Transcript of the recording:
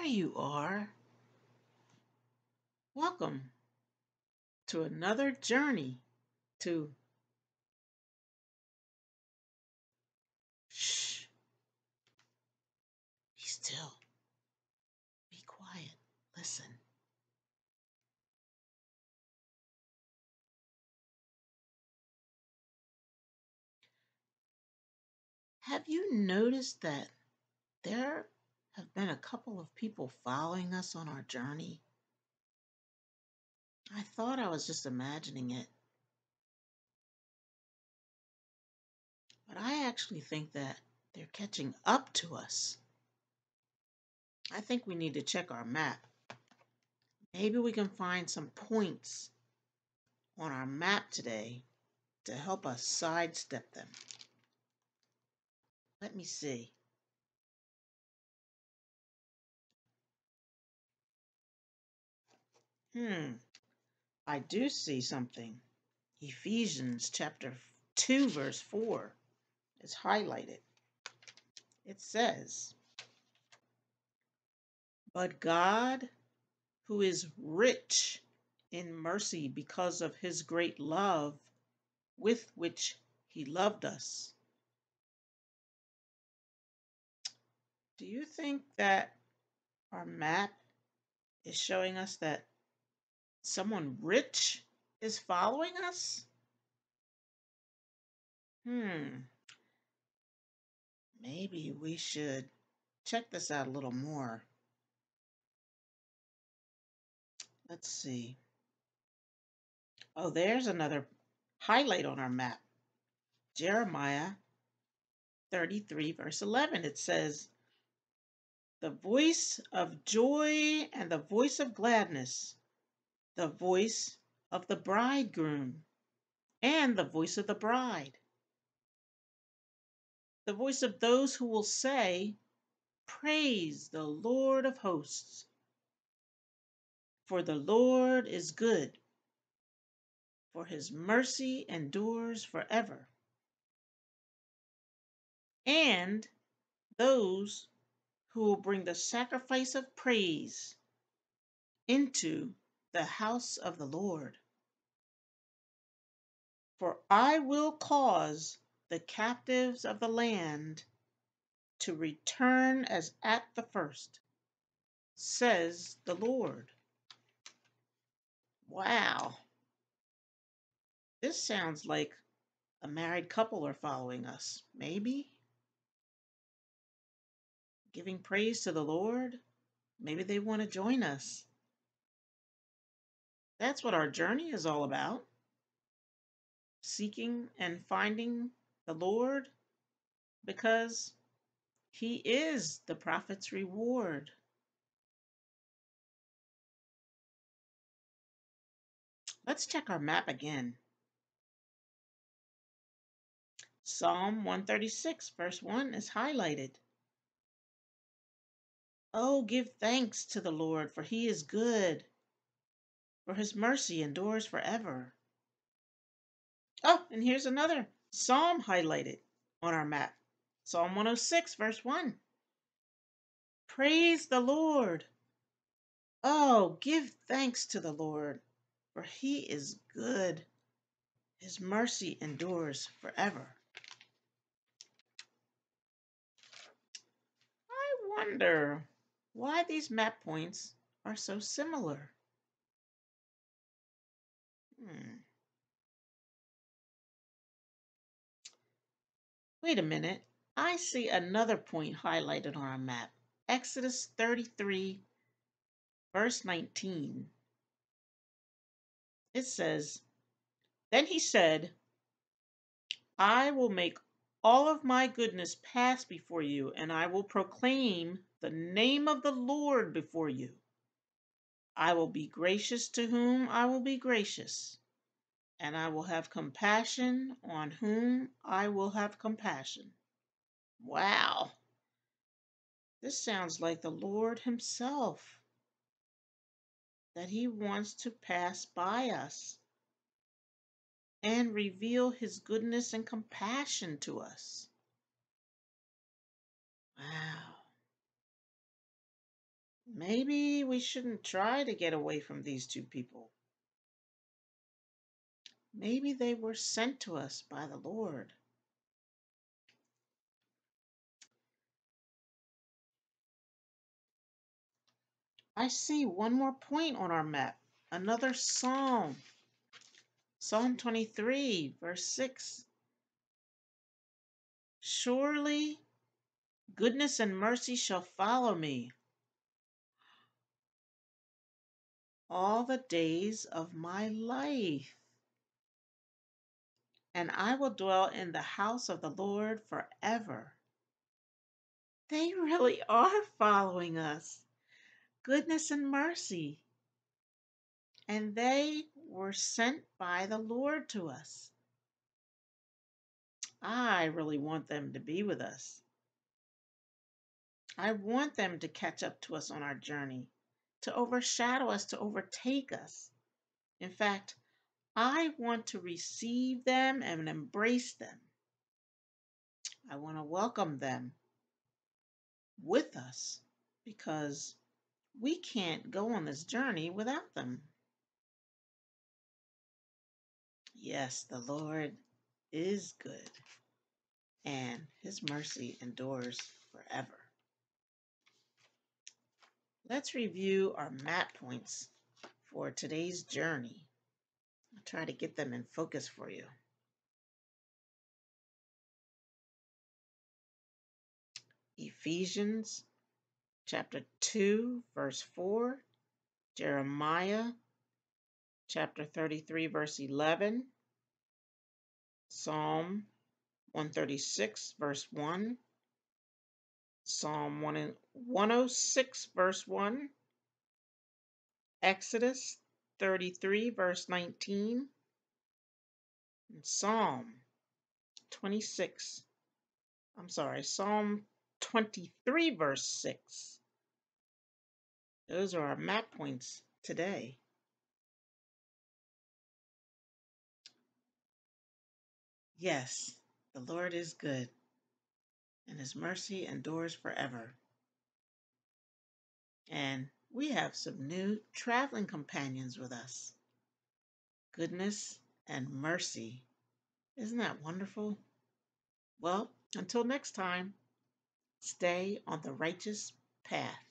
There you are. Welcome to another journey to. Shh. Be still. Be quiet. Listen. Have you noticed that there have been a couple of people following us on our journey? I thought I was just imagining it. But I actually think that they're catching up to us. I think we need to check our map. Maybe we can find some points on our map today to help us sidestep them. Let me see. Hmm, I do see something. Ephesians chapter 2, verse 4 is highlighted. It says, But God, who is rich in mercy because of his great love with which he loved us, Do you think that our map is showing us that someone rich is following us? Hmm. Maybe we should check this out a little more. Let's see. Oh, there's another highlight on our map. Jeremiah 33, verse 11. It says, the voice of joy and the voice of gladness, the voice of the bridegroom and the voice of the bride, the voice of those who will say, Praise the Lord of hosts. For the Lord is good, for his mercy endures forever. And those who will bring the sacrifice of praise into the house of the Lord. For I will cause the captives of the land to return as at the first, says the Lord. Wow. This sounds like a married couple are following us. Maybe? giving praise to the Lord. Maybe they want to join us. That's what our journey is all about seeking and finding the Lord because He is the prophet's reward. Let's check our map again. Psalm 136, verse 1 is highlighted. Oh, give thanks to the Lord, for he is good, for his mercy endures forever. Oh, and here's another psalm highlighted on our map Psalm 106, verse 1. Praise the Lord. Oh, give thanks to the Lord, for he is good. His mercy endures forever. I wonder why these map points are so similar. Hmm. Wait a minute. I see another point highlighted on our map. Exodus 33, verse 19. It says, Then he said, I will make all of my goodness pass before you, and I will proclaim the name of the Lord before you. I will be gracious to whom I will be gracious, and I will have compassion on whom I will have compassion. Wow. This sounds like the Lord Himself, that He wants to pass by us and reveal His goodness and compassion to us. Wow. Maybe we shouldn't try to get away from these two people. Maybe they were sent to us by the Lord. I see one more point on our map, another psalm. Psalm 23, verse 6. Surely goodness and mercy shall follow me all the days of my life, and I will dwell in the house of the Lord forever. They really are following us. Goodness and mercy. And they were sent by the Lord to us. I really want them to be with us. I want them to catch up to us on our journey, to overshadow us, to overtake us. In fact, I want to receive them and embrace them. I want to welcome them with us because we can't go on this journey without them. Yes, the Lord is good, and his mercy endures forever. Let's review our map points for today's journey. I'll try to get them in focus for you. Ephesians chapter 2, verse 4, Jeremiah chapter 33, verse 11, Psalm 136, verse 1, Psalm 106, verse 1, Exodus 33, verse 19, and Psalm 26. I'm sorry, Psalm 23, verse 6. Those are our map points today. Yes, the Lord is good, and his mercy endures forever. And we have some new traveling companions with us. Goodness and mercy. Isn't that wonderful? Well, until next time, stay on the righteous path.